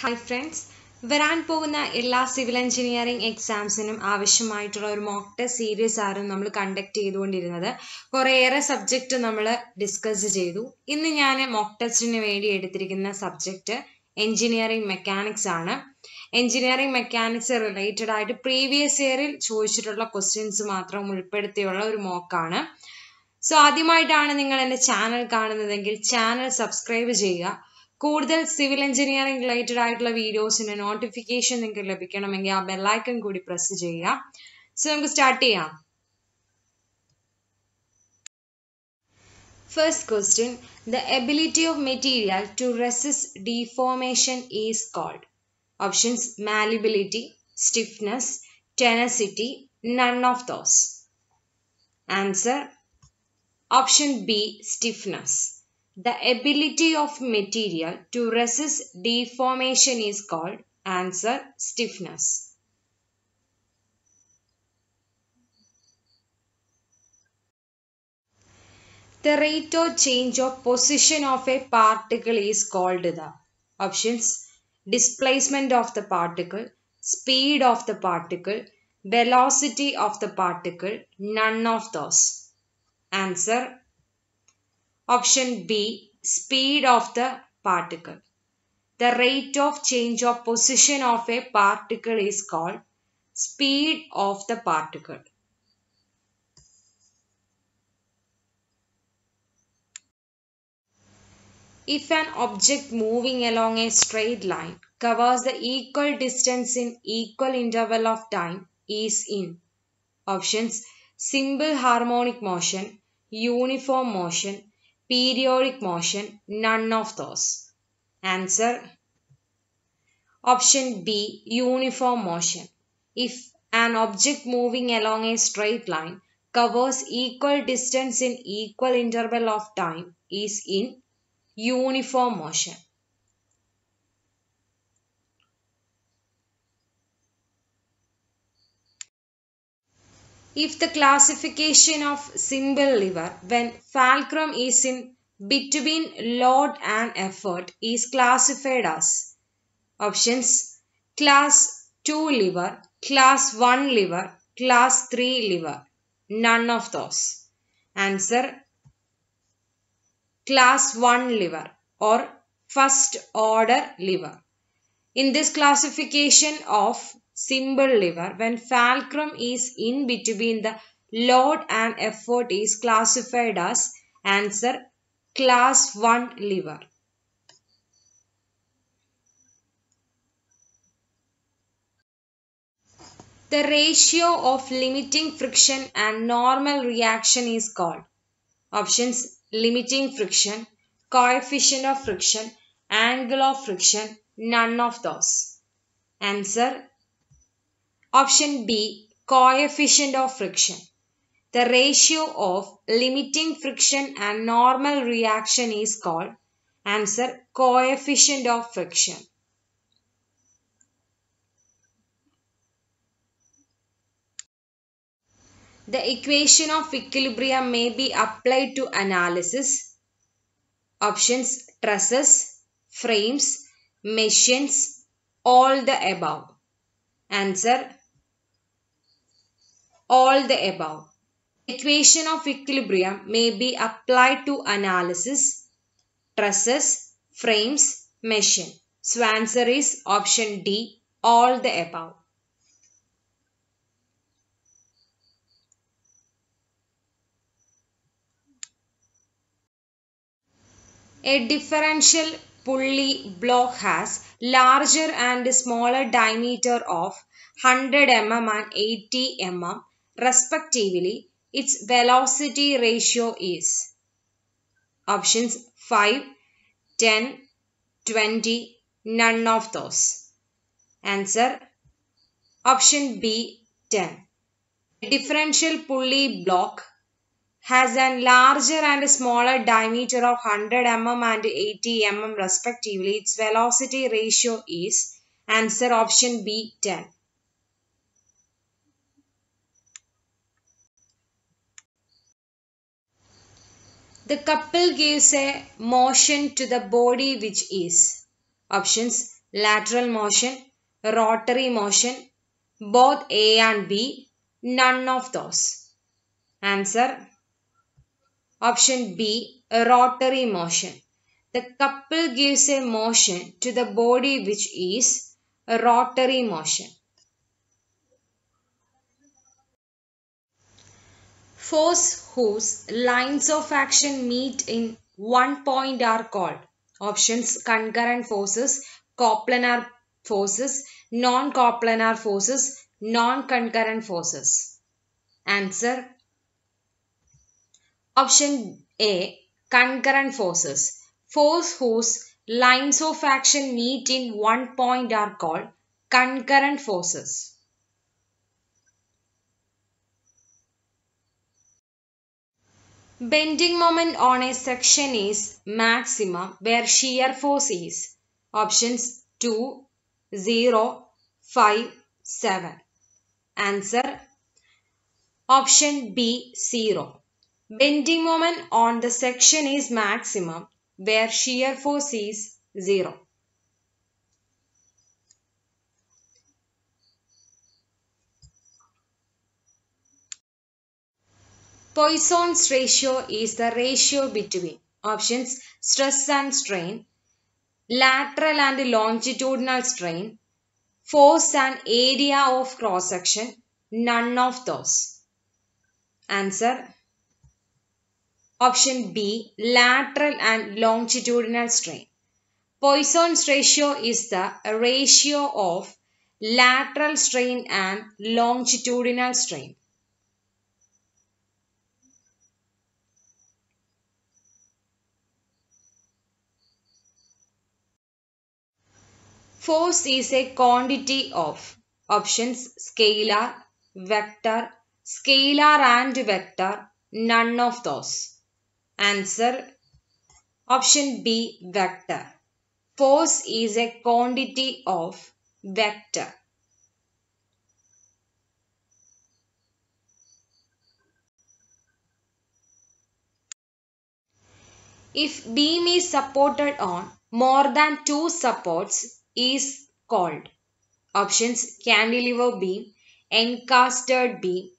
Hi friends വരാൻ പോകുന്ന എല്ലാ സിവിൽ എഞ്ചിനീയറിംഗ് എക്സാംസിനും ആവശ്യമായിട്ടുള്ള ഒരു മോക്ക് ടെസ്റ്റ് സീരീസ് ആയിരുന്നു നമ്മൾ കണ്ടക്ട് ചെയ്തുകൊണ്ടിരുന്നത്. കുറേയേറെ സബ്ജക്റ്റ് നമ്മൾ ഡിസ്കസ് ചെയ്തു. ഇന്ന് ഞാൻ മോക്ക് ടെസ്റ്റിന് വേണ്ടി എടുത്തിരിക്കുന്ന സബ്ജക്റ്റ് എഞ്ചിനീയറിംഗ് മെക്കാനിക്സ് ആണ്. എഞ്ചിനീയറിംഗ് മെക്കാനിക്സ് റിലേറ്റഡ് ആയിട്ട് പ്രീവിയസ് ഇയറിൽ ചോദിച്ചിട്ടുള്ള ക്വസ്റ്റ്യൻസ് മാത്രം ഉൾപ്പെടുത്തിയുള്ള ഒരു മോക്കാണ് സോ ആദ്യമായിട്ടാണ് നിങ്ങൾ എന്റെ ചാനൽ കാണുന്നതെങ്കിൽ ചാനൽ സബ്സ്ക്രൈബ് ചെയ്യുക. കൂടുതൽ സിവിൽ എഞ്ചിനീയറിംഗ് റിലേറ്റഡ് ആയിട്ടുള്ള വീഡിയോസിന്റെ നോട്ടിഫിക്കേഷൻ നിങ്ങൾക്ക് ലഭിക്കണമെങ്കിൽ ആ ബെല്ലൈക്കൺ കൂടി പ്രസ് ചെയ്യുക സോ നമുക്ക് സ്റ്റാർട്ട് ചെയ്യാം first question the ability of material to resist deformation is called options malleability stiffness tenacity none of those answer option B stiffness the ability of material to resist deformation is called answer stiffness. The rate of change of position of a particle is called the options displacement of the particle, speed of the particle, velocity of the particle, none of those. Answer Option B speed of the particle. The rate of change of position of a particle is called speed of the particle. If an object moving along a straight line covers the equal distance in equal interval of time is in options simple harmonic motion, uniform motion, periodic motion, none of those. Answer Option B uniform motion. If an object moving along a straight line covers equal distance in equal interval of time is in uniform motion. If the classification of simple lever when fulcrum is in between load and effort is classified as options class 2 lever, class 1 lever, class 3 lever. None of those. Answer class 1 lever or first order lever. In this classification of simple lever when fulcrum is in between the load and effort is classified as answer class 1 lever. The ratio of limiting friction and normal reaction is called options limiting friction, coefficient of friction, angle of friction, none of those. Answer Option B coefficient of friction. The ratio of limiting friction and normal reaction is called answer coefficient of friction. The equation of equilibrium may be applied to analysis. Options trusses, frames, machines, all the above. Answer all the above. Equation of equilibrium may be applied to analysis, trusses, frames, machine. So answer is option D, all the above. A differential pulley block has larger and smaller diameter of 100 mm and 80 mm respectively. Its velocity ratio is options 5, 10, 20, none of those. Answer option B 10. A differential pulley block has a larger and smaller diameter of 100 mm and 80 mm respectively. Its velocity ratio is answer option B 10. The couple gives a motion to the body which is options lateral motion, rotary motion, both A and B, none of those. Answer Option B, rotary motion. The couple gives a motion to the body which is a rotary motion. Force whose lines of action meet in one point are called options concurrent forces, coplanar forces, non-coplanar forces, non-concurrent forces. Answer Option A concurrent forces. Force whose lines of action meet in one point are called concurrent forces. Bending moment on a section is maximum where shear force is options 2, 0, 5, 7. Answer option B 0. Bending moment on the section is maximum where shear force is 0. Poisson's ratio is the ratio between options stress and strain, lateral and longitudinal strain, force and area of cross section, none of those. Answer Option B lateral and longitudinal strain. Poisson's ratio is the ratio of lateral strain and longitudinal strain. Force is a quantity of options scalar, vector, scalar and vector, none of those. Answer option B vector. Force is a quantity of vector. If beam is supported on more than two supports is called options cantilever beam, encastered beam,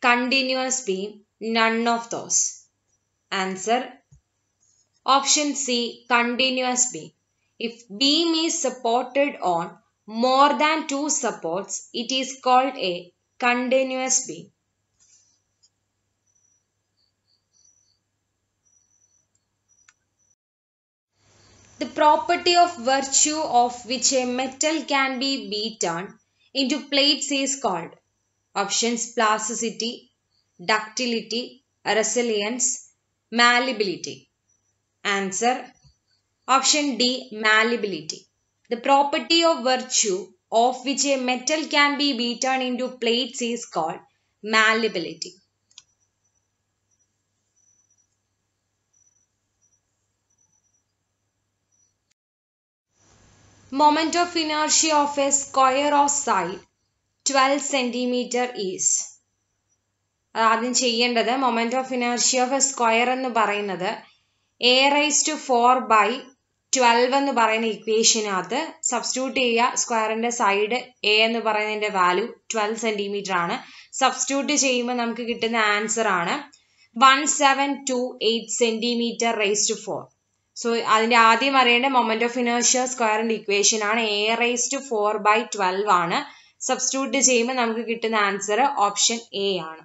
continuous beam, none of those. Answer Option C continuous beam. If beam is supported on more than two supports, it is called a continuous beam. The property of virtue of which a metal can be beaten into plates is called options plasticity, ductility, resilience, malleability. Answer option D malleability. The property of virtue of which a metal can be beaten into plates is called malleability. Moment of inertia of a square of side 12 centimeter is. ആദ്യം ചെയ്യേണ്ടത് moment of inertia of a square എന്ന് പറയുന്നത് a raise to four by twelve എന്ന് പറയുന്ന ഇക്വേഷനകത്ത് substitute ചെയ്യുക. സ്ക്വയറിന്റെ side A എന്ന് പറയുന്നതിന്റെ വാല്യൂ ട്വൽവ് സെന്റിമീറ്റർ ആണ്. സബ്സ്റ്റിറ്റ്യൂട്ട് ചെയ്യുമ്പോൾ നമുക്ക് കിട്ടുന്ന ആൻസർ ആണ് one seven two eight centimetre raise to four so അതിന്റെ ആദ്യം അറിയേണ്ട മൊമെന്റ് ഓഫ് ഇനേഴ്ഷ്യ സ്ക്വയറിന്റെ ഇക്വേഷൻ ആണ് a raise to four by twelve ആണ്. സബ്സ്റ്റിറ്റ്യൂട്ട് ചെയ്യുമ്പോൾ നമുക്ക് കിട്ടുന്ന ആൻസർ ഓപ്ഷൻ എ ആണ്.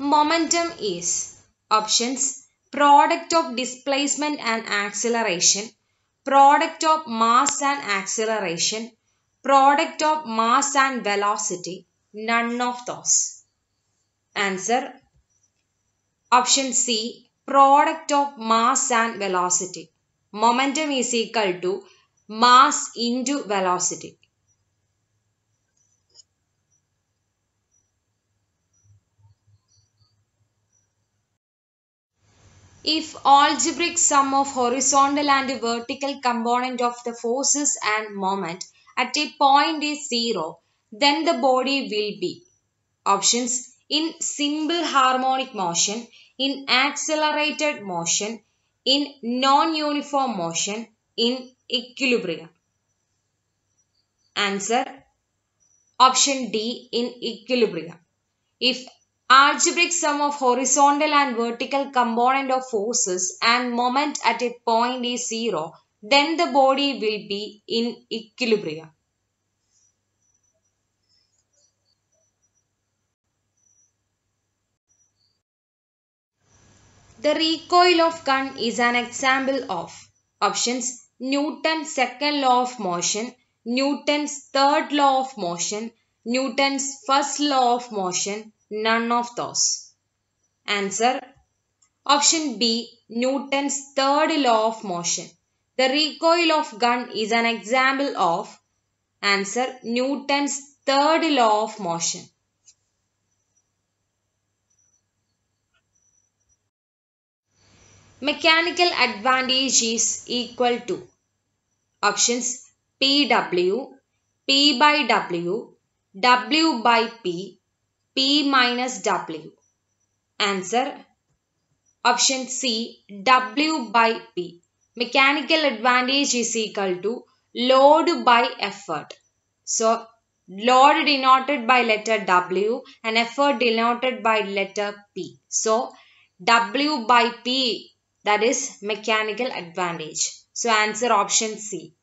Momentum is options product of displacement and acceleration product of mass and acceleration, product of mass and velocity, none of those. Answer option C product of mass and velocity. Momentum is equal to mass into velocity. If algebraic sum of horizontal and vertical component of the forces and moment at a point is zero, then the body will be options in simple harmonic motion, in accelerated motion, in non-uniform motion, in equilibrium. Answer option D in equilibrium. If algebraic sum of horizontal and vertical component of forces and moment at a point is zero, then the body will be in equilibrium. The recoil of gun is an example of options Newton's second law of motion, Newton's third law of motion, Newton's first law of motion, none of those. Answer Option B Newton's third law of motion. The recoil of gun is an example of answer Newton's third law of motion. Mechanical advantage is equal to options PW, P by W, W by P, P minus W. Answer option C W by P. Mechanical advantage is equal to load by effort. So load denoted by letter W and effort denoted by letter P. So W by P that is mechanical advantage. So answer option C.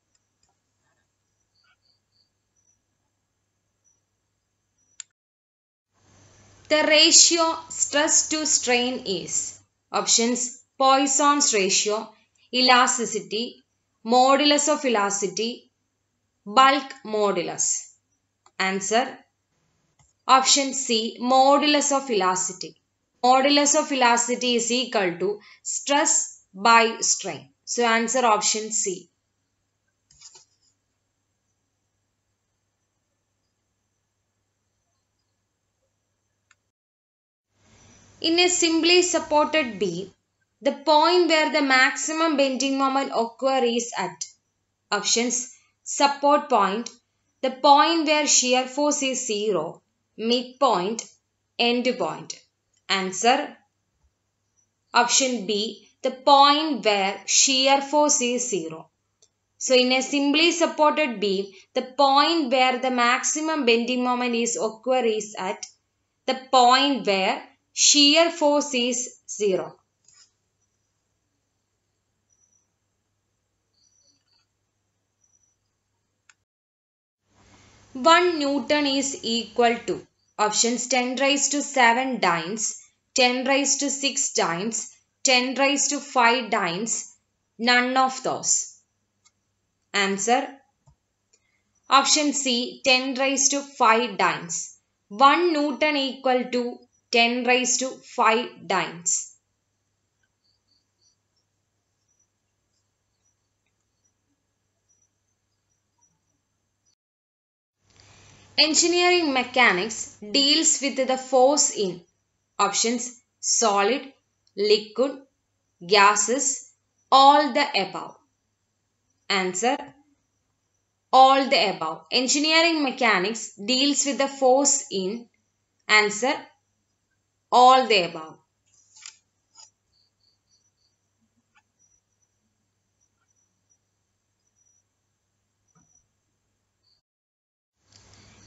The ratio stress to strain is options Poisson's ratio, elasticity, modulus of elasticity, bulk modulus. Answer option C modulus of elasticity. Modulus of elasticity is equal to stress by strain. So answer option C. In a simply supported beam, the point where the maximum bending moment occurs is at options support point, the point where shear force is zero, midpoint, end point. Answer option B, the point where shear force is zero. So in a simply supported beam, the point where the maximum bending moment is occur is at the point where shear force is zero. One Newton is equal to options 10 raised to 7 dynes, 10 raised to 6 dynes, 10 raised to 5 dynes, none of those. Answer option C 10 raised to 5 dynes. 1 Newton equal to 10 raised to 5 dynes. Engineering mechanics deals with the force in options solid, liquid, gases, all the above. Answer all the above. Engineering mechanics deals with the force in answer all the above.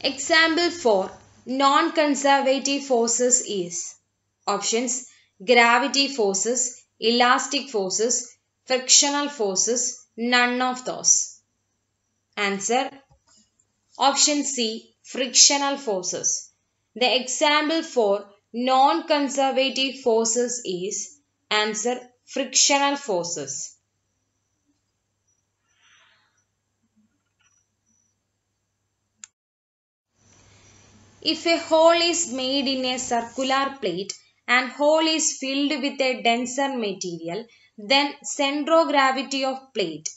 Example for non-conservative forces is options gravity forces, elastic forces, frictional forces, none of those. Answer option C frictional forces. The example for non-conservative forces is answer frictional forces. If a hole is made in a circular plate and hole is filled with a denser material, then centrogravity of plate.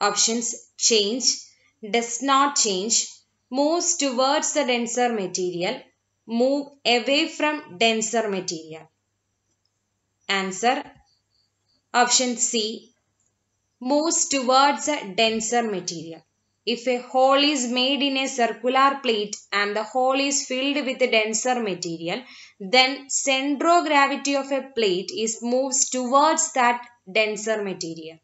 Options change, does not change, moves towards the denser material, move away from denser material. Answer option C moves towards a denser material. If a hole is made in a circular plate and the hole is filled with a denser material, then centrogravity of a plate is moves towards that denser material.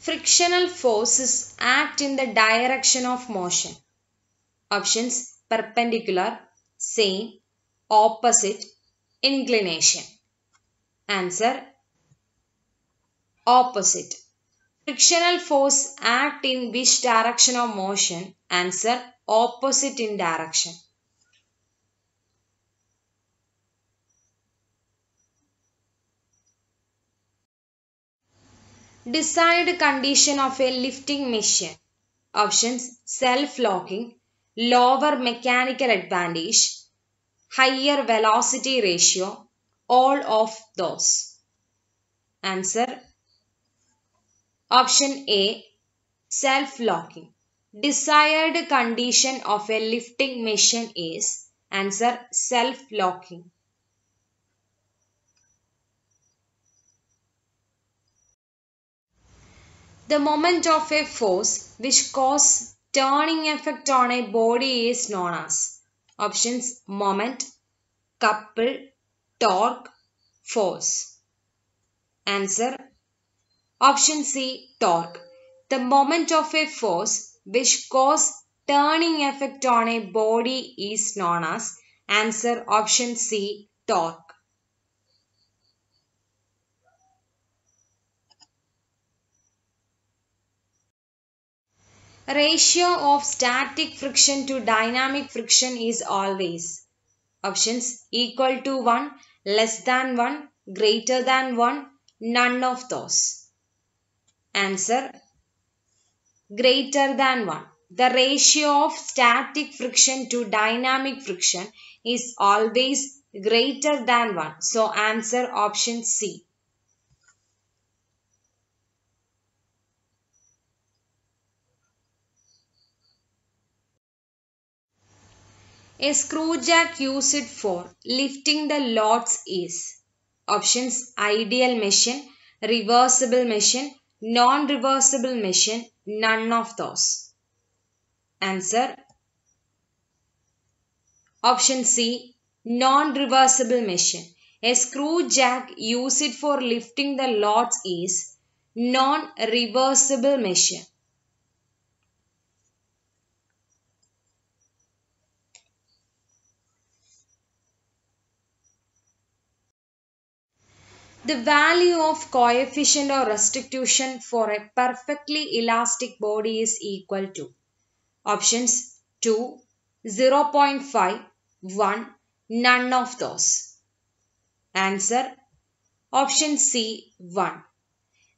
Frictional forces act in the direction of motion. Options perpendicular, same, opposite, inclination. Answer opposite. Frictional force act in which direction of motion? Answer opposite in direction. Desired condition of a lifting machine. Options self-locking, lower mechanical advantage, higher velocity ratio, all of those. Answer Option A self-locking. Desired condition of a lifting machine is answer self-locking. The moment of a force which causes turning effect on a body is known as options moment, couple, torque, force. Answer option C torque. The moment of a force which causes turning effect on a body is known as answer option C torque. Ratio of static friction to dynamic friction is always options equal to 1, less than 1, greater than 1, none of those. Answer greater than 1. The ratio of static friction to dynamic friction is always greater than 1. So answer option C. A screw jack used for lifting the loads is options ideal machine, reversible machine, non-reversible machine, none of those. Answer Option C non-reversible machine. A screw jack used for lifting the loads is non-reversible machine. The value of coefficient or restitution for a perfectly elastic body is equal to options 2, 0.5, 1, none of those. Answer option C 1.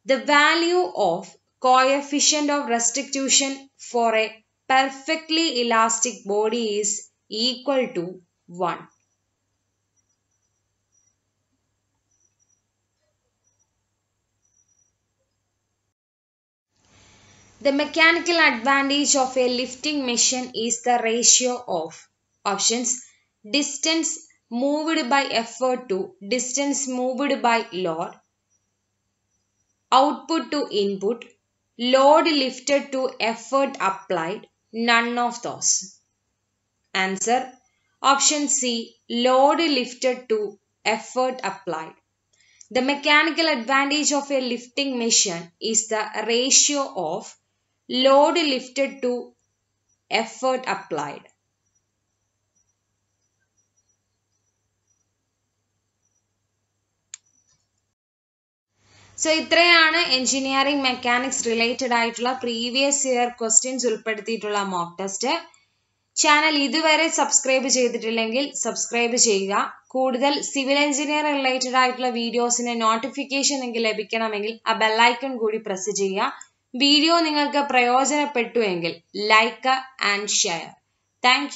The value of coefficient of restitution for a perfectly elastic body is equal to 1. The mechanical advantage of a lifting machine is the ratio of options. Distance moved by effort to distance moved by load, output to input, load lifted to effort applied, none of those. Answer. Option C. Load lifted to effort applied. The mechanical advantage of a lifting machine is the ratio of load lifted to effort applied. So ഇത്രയാണ് engineering mechanics related ആയിട്ടുള്ള previous year questions ഉൾപ്പെടുത്തിയിട്ടുള്ള mock test channel ഇതുവരെ subscribe ചെയ്തിട്ടില്ലെങ്കിൽ subscribe ചെയ്യുക. കൂടുതൽ civil engineer related ആയിട്ടുള്ള വീഡിയോസിന് notification എങ്കിൽ ലഭിക്കണമെങ്കിൽ ആ ബെല്ലൈക്കൺ കൂടി പ്രസ് ചെയ്യുക. വീഡിയോ നിങ്ങൾക്ക് പ്രയോജനപ്പെട്ടുവെങ്കിൽ ലൈക്ക് ആൻഡ് ഷെയർ താങ്ക്